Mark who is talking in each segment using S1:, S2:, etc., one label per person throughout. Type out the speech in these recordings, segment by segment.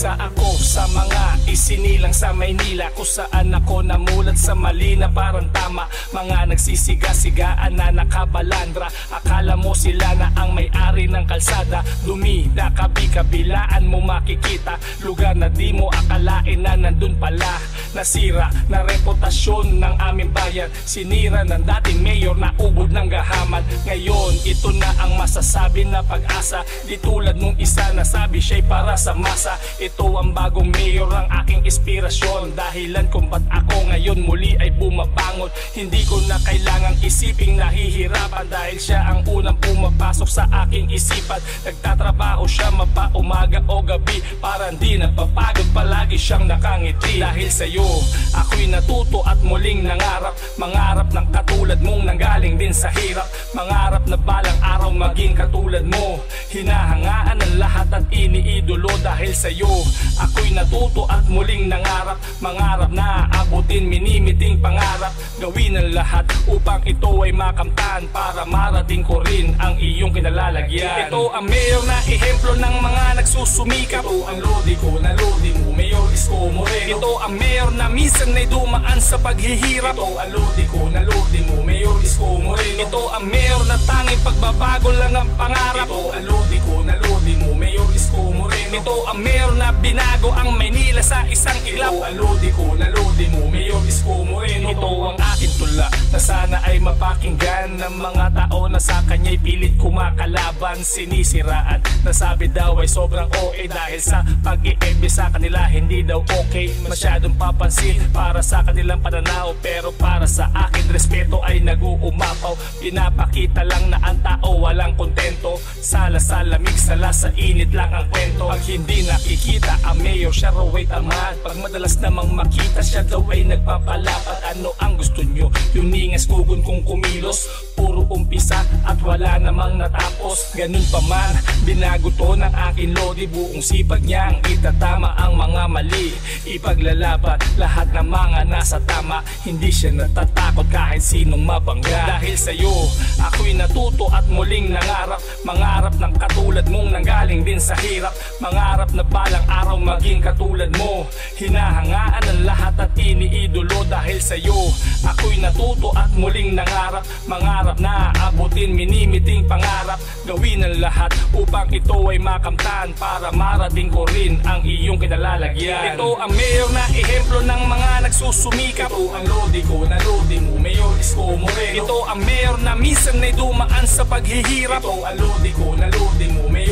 S1: Isa ako sa mga isinilang sa Maynila. Kung saan ako namulat sa mali na parang tama. Mga nagsisiga-sigaan na nakabalandra. Akala mo sila na ang may-ari ng kalsada. Lumida kabi-kabilaan mo makikita. Lugar na di mo akalain na nandun pala. Nasira na reputasyon ng aming bayan. Sinira ng dating mayor na ubod ng gahaman. Ngayon ito na ang masasabi na pag-asa. Di tulad nung isa na sabi siya'y para sa masa. Ito ang bagong mayor ang aking inspirasyon. Dahilan kung ba't ako ngayon muli ay bumabangon. Hindi ko na kailangang isiping nahihirapan Dahil siya ang unang pumapasok sa aking isipan. Nagtatrabaho siya mapa umaga o gabi Para hindi napapagod. Palagi siyang nakangiti Dahil sa'yo. Ako'y natuto at muling nangarap. Mangarap ng katulad mong nanggaling din sa hirap. Mangarap na balang araw maging katulad mo Hinahangaan ang lahat at iniidolo dahil sa'yo. Ako'y natuto at muling nangarap Mangarap na abutin minimiting pangarap. Gawin ang lahat upang ito ay makamtan Para marating ko rin ang iyong kinalalagyan. Ito ang mayor na ehemplo ng mga nagsusumikap. Ito ang lodi ko na lodi mo Ito ang mayor na minsan ay dumaan sa paghihirap. Ito ang lodi ko na lodi mo Mayor Isko Moreno. Ito ang mayor na tanging pagbabago lang ang pangarap. Ito ang lodi ko na Isko Moreno Ito ang mayor na binago ang Maynila sa isang iglap Ito ang lodi ko na lodi mo Mayor Isko Moreno. Ito ang aking tula na sana ay mapakinggan Ng mga tao na sa kanya'y pilit kumakalaban. Sinisiraan Nasabi daw ay sobrang OA Dahil sa pag-iembe sa kanila hindi daw okay. Masyadong papansin para sa kanilang pananaw Pero para sa akin respeto ay nag-uumapaw. Pinapakita lang na ang tao walang kontento. Sala sa lamig, sala sa init lang ang kwento Hindi nakikita ang mayor siya raw ay tamad Pag madalas namang makita siya daw ay nagpapalapat. Ano ang gusto nyo? Yung ningas kugon kong kumilos Puro umpisa at wala namang natapos. Ganun pa man, binago to ng aking lodi Buong sipag niyang itatama ang mga mali. Ipaglalaban lahat ng mga nasa tama. Hindi siya natatakot kahit sinong mabangga. Dahil sa'yo, ako'y natuto at muling nangarap. Mangarap ng katulad mong nanggaling din sa hirap. Mangarap na balang araw maging katulad mo. Hinahangaan ang lahat at iniidolo dahil sa'yo. Ako'y natuto at muling nangarap. Mangarap na abutin minimiting pangarap. Gawin ang lahat upang ito ay makamtan. Para marating ko rin ang iyong kinalalagyan. Ito ang mayor na ehemplo ng mga nagsusumikap. Ito ang lodi ko na lodi mo Mayor Isko Moreno Ito ang mayor na minsan ay dumaan sa paghihirap. Ito ang lodi ko na lodi mo Mayor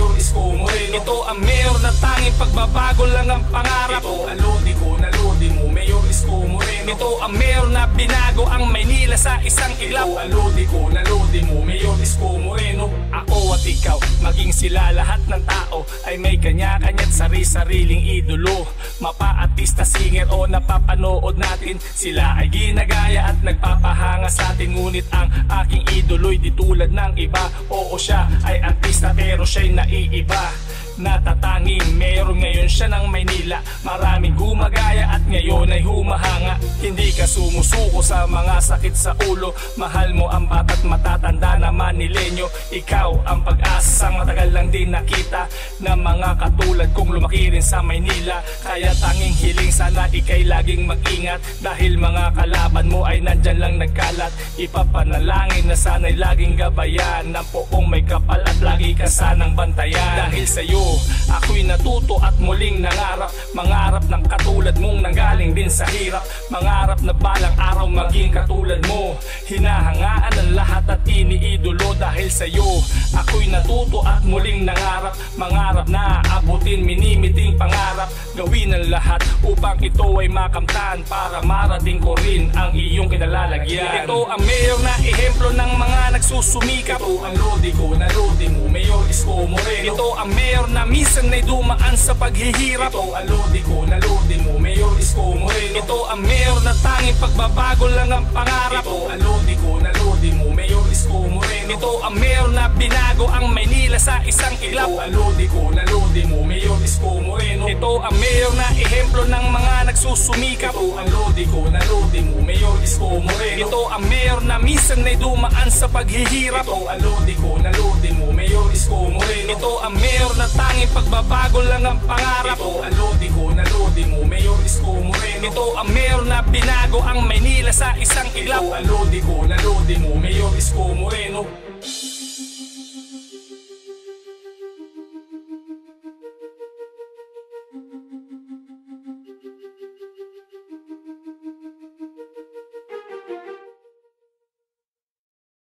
S1: Ito ang mayor na tanging pagbabago lang ang pangarap. Ito ang lodi ko na lodi mo Mayor Isko Moreno. Ito ang mayor na binago ang Maynila sa isang iglap Ito ang lodi ko na lodi mo Mayor Isko Moreno. Ako at ikaw, maging sila lahat ng tao Ay may kanya-kanya't sari-sariling idolo. Mapa-artista, singer o napapanood natin Sila ay ginagaya at nagpapahanga sa atin. Ngunit ang aking idolo'y di tulad ng iba. Oo siya ay artista pero siya'y naiiba Natatanging meron ngayon siya ng Maynila. Maraming gumagaya at ngayon ay humahanga. Hindi ka sumusuko sa mga sakit sa ulo. Mahal mo ang bata't matatanda na Manilenyo Ikaw ang pag-asang matagal lang din nakita Na mga katulad kong lumaki rin sa Maynila. Kaya tanging hiling sana ikay laging mag-ingat. Dahil mga kalaban mo ay nandyan lang nagkalat. Ipapanalangin na sana'y laging gabayan Ng poong may kapal at lagi ka sanang bantayan. Dahil sa'yo ako'y natuto at muling nangarap Mangarap ng katulad mong nanggaling din sa hirap Mangarap na balang araw maging katulad mo. Hinahangaan ang lahat at iniidolo dahil sa'yo. Ako'y natuto at muling nangarap. Mangarap na abutin minimiting pangarap. Gawin ang lahat upang ito ay makamtan Para marating ko rin ang iyong kinalalagyan. Ito ang mayor na ehemplo ng mga nagsusumikap. Ito ang lodi ko na lodi mo Mayor Isko Moreno. Ito ang mayor na minsan ay dumaan sa paghihirap. Ito ang lodi ko na lodi mo Mayor Isko Moreno. Ito ang mayor na tanging pagbabago lang ang pangarap. Ito ang lodi ko na lodi mo Mayor Isko Moreno. Ito ang mayor na binago ang Maynila sa isang iglap Ito ang lodi ko na lodi mo Mayor Isko Moreno. Ito ang mayor na ehemplo ng mga nagsusumikap. Ito ang lodi ko na lodi mo Mayor Isko Moreno. Ito ang mayor na minsan ay dumaan sa paghihirap. Ito ang lodi ko na lodi mo Mayor Isko Moreno. Ito ang mayor na tanging pagbabago lang ang pangarap. Ito ang lodi ko Isko Ito ang mayor na binago ang Maynila sa isang iglap Ito lodi ko na lodi mo Mayor Isko Moreno